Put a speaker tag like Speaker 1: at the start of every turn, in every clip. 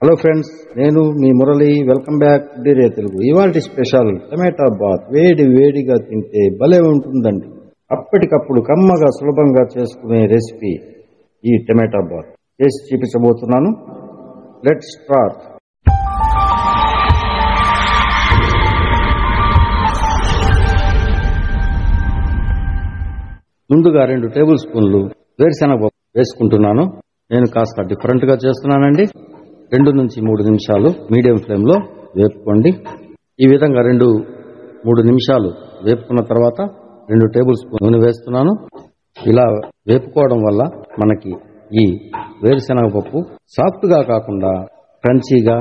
Speaker 1: Hello friends నేను మీ Murali. Welcome back డిరే తెలుగు. ఇవాళ స్పెషల్ టమాటా బాత్ వేడి వేడిగా తింటే భలే ఉంటుందండి. అప్పటికప్పుడు కమ్మగా సులభంగా చేసుకునే రెసిపీ ఈ టమాటా బాత్ చేసి చూపించబోతున్నాను. లెట్ స్టార్ట్ ముందుగా రెండు టేబుల్ స్పూన్లు వేరుశెనగ వేసుకుంటున్నాను. నేను కాస్త డిఫరెంట్గా చేస్తున్నానండి. రెండు నుంచి మూడు నిమిషాలు మీడియం ఫ్లేమ్లో వేపుకోండి. ఈ విధంగా రెండు మూడు నిమిషాలు వేపుకున్న తర్వాత రెండు టేబుల్ స్పూన్ నూనె వేస్తున్నాను. ఇలా వేపుకోవడం వల్ల మనకి ఈ వేరుశెనగ పప్పు సాఫ్ట్గా కాకుండా క్రంచీగా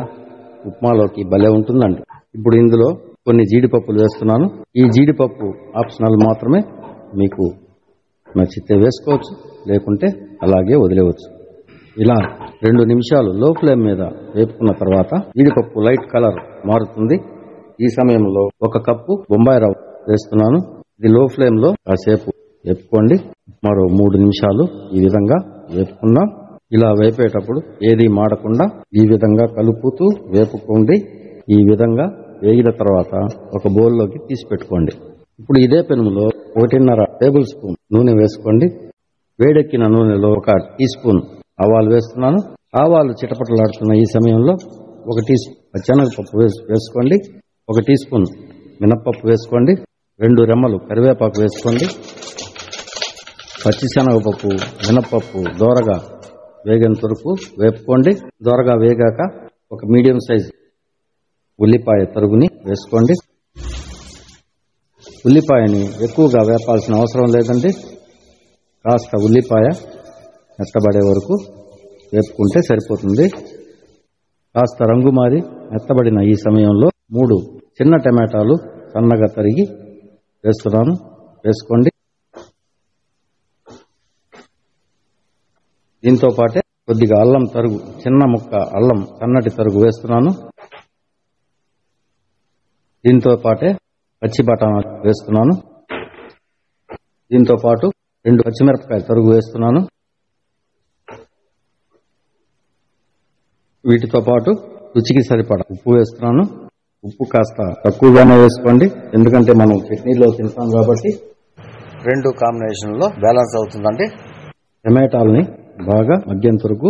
Speaker 1: ఉప్మాలోకి భలే ఉంటుందండి. ఇప్పుడు ఇందులో కొన్ని జీడిపప్పులు వేస్తున్నాను. ఈ జీడిపప్పు ఆప్షనల్ మాత్రమే మీకు నచ్చితే వేసుకోవచ్చు లేకుంటే అలాగే వదిలేవచ్చు ఇలా రెండు నిమిషాలు లో ఫ్లేమ్ మీద వేపుకున్న తర్వాత జీడిపప్పు లైట్ కలర్ మారుతుంది. ఈ సమయంలో ఒక కప్పు బొంబాయి రవ్వ వేస్తున్నాను. ఇది లో ఫ్లేమ్లో కాసేపు వేపుకోండి. మరో మూడు నిమిషాలు ఈ విధంగా వేపుకుందాం. ఇలా వేపేటప్పుడు ఏది మాడకుండా ఈ విధంగా కలుపుతూ వేపుకోండి. ఈ విధంగా వేగిన తర్వాత ఒక బౌల్లోకి తీసి పెట్టుకోండి. ఇప్పుడు ఇదే పెనుములో ఒకటిన్నర టేబుల్ స్పూన్ నూనె వేసుకోండి. వేడెక్కిన నూనెలో ఒక టీ స్పూన్ ఆవాలు వేస్తున్నాను. ఆవాలు చిటపటలాడుతున్న ఈ సమయంలో ఒక టీ శనగపప్పు వేసుకోండి. ఒక టీ స్పూన్ మినప్పప్పు వేసుకోండి. రెండు రెమ్మలు కరివేపాకు వేసుకోండి. పచ్చిశనగపప్పు మినప్పప్పు దోరగా వేగేంత వరకు వేపుకోండి. దోరగా వేగాక ఒక మీడియం సైజ్ ఉల్లిపాయ తరుగుని వేసుకోండి. ఉల్లిపాయని ఎక్కువగా వేపాల్సిన అవసరం లేదండి. కాస్త ఉల్లిపాయ మెత్తబడే వరకు వేపుకుంటే సరిపోతుంది. కాస్త రంగు మారి మెత్తబడిన ఈ సమయంలో మూడు చిన్న టమాటాలు సన్నగా తరిగి వేస్తున్నాను. వేసుకోండి. దీంతో పాటే కొద్దిగా అల్లం తరుగు చిన్న ముక్క అల్లం సన్నటి తరుగు వేస్తున్నాను. దీంతో పాటే పచ్చి బఠానా వేస్తున్నాను. దీంతో పాటు రెండు పచ్చిమిరపకాయలు తరుగు వేస్తున్నాను. వీటితో పాటు రుచికి సరిపడా ఉప్పు వేస్తున్నాను. ఉప్పు కాస్త తక్కువగానే వేసుకోండి. ఎందుకంటే మనం చట్నీలో తింటాం కాబట్టి రెండు కాంబినేషన్లో బ్యాలెన్స్ అవుతుందండి. టమాటాలని బాగా మగ్గేంత వరకు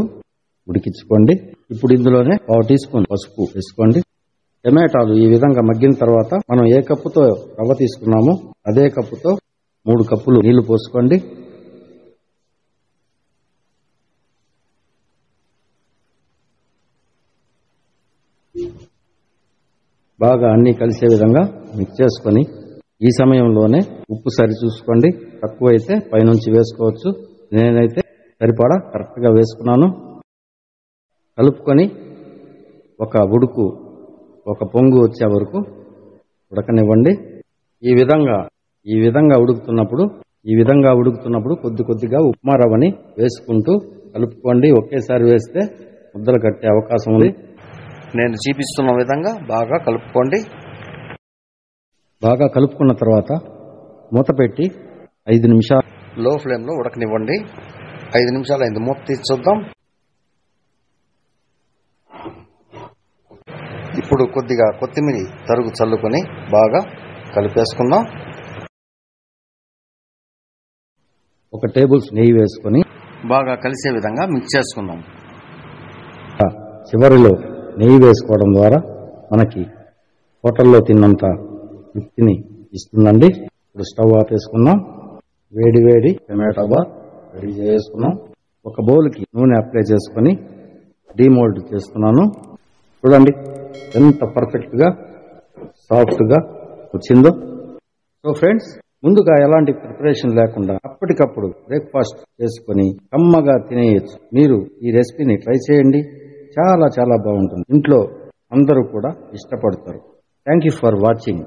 Speaker 1: ఉడికించుకోండి. ఇప్పుడు ఇందులోనే పావు టీ స్పూన్ పసుపు వేసుకోండి. టమాటాలు ఈ విధంగా మగ్గిన తర్వాత మనం ఏ కప్పుతో రవ్వ తీసుకున్నామో అదే కప్పుతో మూడు కప్పులు నీళ్ళు పోసుకోండి. బాగా అన్ని కలిసే విధంగా మిక్స్ చేసుకొని ఈ సమయంలోనే ఉప్పు సరి చూసుకోండి. తక్కువైతే పైనుంచి వేసుకోవచ్చు. నేనైతే సరిపడా కరెక్ట్గా వేసుకున్నాను. కలుపుకొని ఒక ఉడుకు ఒక పొంగు వచ్చే వరకు ఉడకనివ్వండి. ఈ విధంగా ఈ విధంగా ఉడుకుతున్నప్పుడు ఈ విధంగా ఉడుకుతున్నప్పుడు కొద్ది కొద్దిగా ఉప్మా రవ్వని వేసుకుంటూ కలుపుకోండి. ఒకేసారి వేస్తే ముద్దలు కట్టే అవకాశం ఉంది. నేను చూపిస్తున్న విధంగా బాగా కలుపుకోండి. బాగా కలుపుకున్న తర్వాత మూత పెట్టి ఐదు నిమిషాలు లో ఫ్లేమ్లో ఉడకనివ్వండి. ఐదు నిమిషాలు అయింది. మూత తీసి చూద్దాం. ఇప్పుడు కొద్దిగా కొత్తిమీర తరుగు చల్లుకొని బాగా కలిపేసుకుందాం. ఒక టేబుల్ నెయ్యి వేసుకొని బాగా కలిసే విధంగా మిక్స్ చేసుకుందాం. చివరిలో నెయ్యి వేసుకోవడం ద్వారా మనకి హోటల్లో తిన్నంత తృప్తిని ఇస్తుందండి. ఇప్పుడు స్టవ్ ఆపేసుకుందాం. వేడి వేడి టమాటా బాత్ రెడీ చేసుకున్నాం. ఒక బౌల్కి నూనె అప్లై చేసుకొని డీమోల్డ్ చేస్తున్నాను. చూడండి ఎంత పర్ఫెక్ట్గా సాఫ్ట్గా వచ్చిందో. సో ఫ్రెండ్స్ ముందుగా ఎలాంటి ప్రిపరేషన్ లేకుండా అప్పటికప్పుడు బ్రేక్ఫాస్ట్ చేసుకుని కమ్మగా తినేయచ్చు. మీరు ఈ రెసిపీని ట్రై చేయండి. చాలా చాలా బాగుంటుంది. ఇంట్లో అందరూ కూడా ఇష్టపడతారు. Thank you for watching